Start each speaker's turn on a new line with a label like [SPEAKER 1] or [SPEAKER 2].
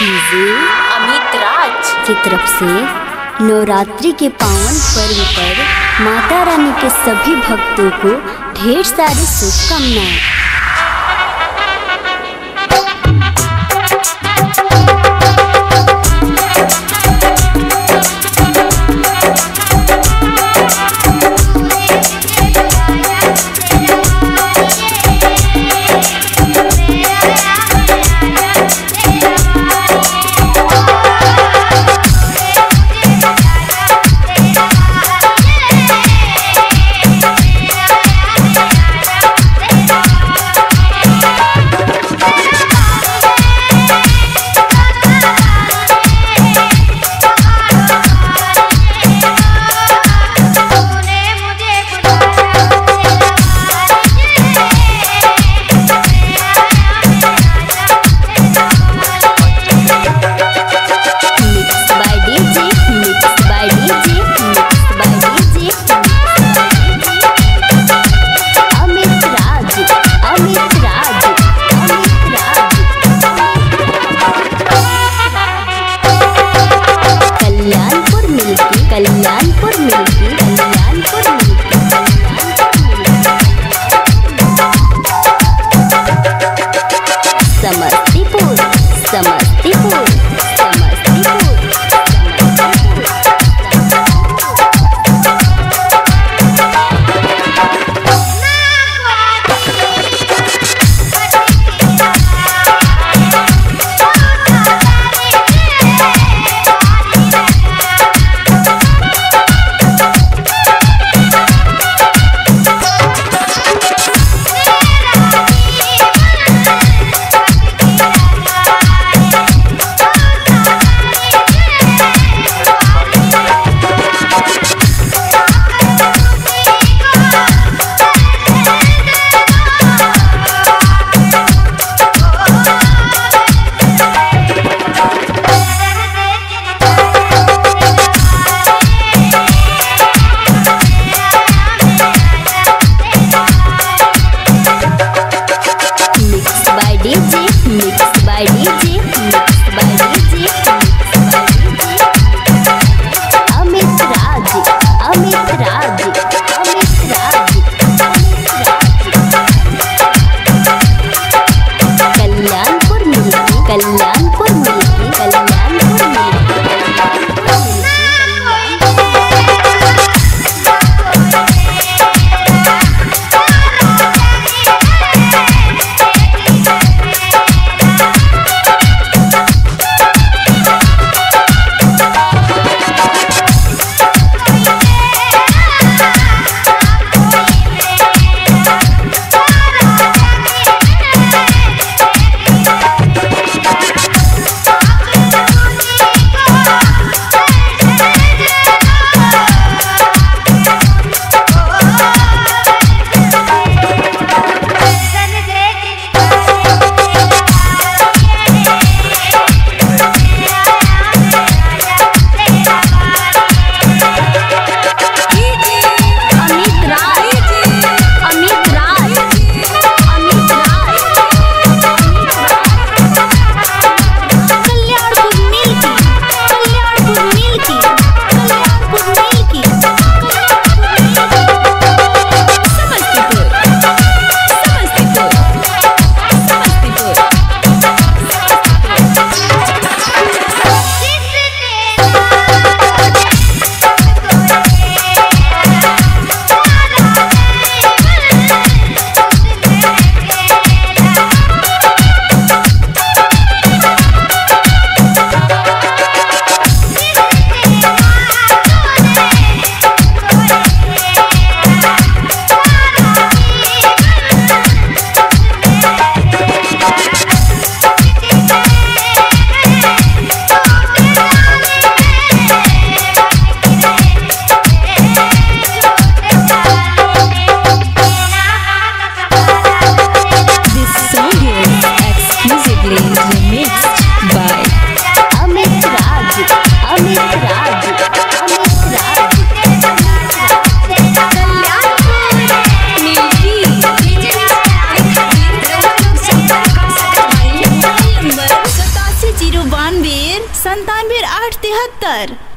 [SPEAKER 1] DJ
[SPEAKER 2] Amit राज।
[SPEAKER 1] की तरफ़ से नवरात्रि के पावन पर्व पर माता रानी के सभी भक्तों को ढेर सारी शुभकामनाएँ।
[SPEAKER 2] good.